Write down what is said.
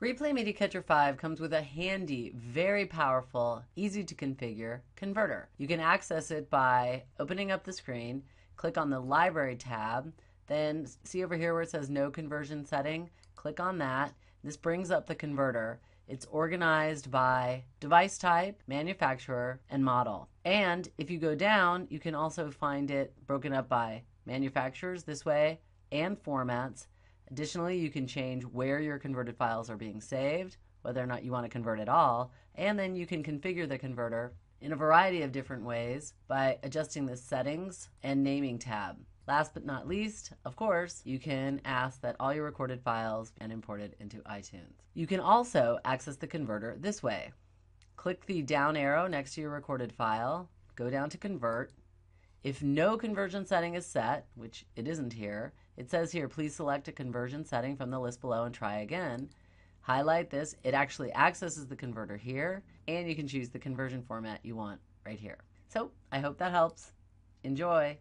Replay Media Catcher 5 comes with a handy, very powerful, easy to configure converter. You can access it by opening up the screen, click on the Library tab, then see over here where it says No Conversion Setting, click on that. This brings up the converter. It's organized by device type, manufacturer, and model. And if you go down, you can also find it broken up by manufacturers this way and formats. Additionally, you can change where your converted files are being saved, whether or not you want to convert at all, and then you can configure the converter in a variety of different ways by adjusting the settings and naming tab. Last but not least, of course, you can ask that all your recorded files and imported into iTunes. You can also access the converter this way. Click the down arrow next to your recorded file, go down to convert. If no conversion setting is set, which it isn't here, it says here, please select a conversion setting from the list below and try again. Highlight this. It actually accesses the converter here, and you can choose the conversion format you want right here. So I hope that helps. Enjoy.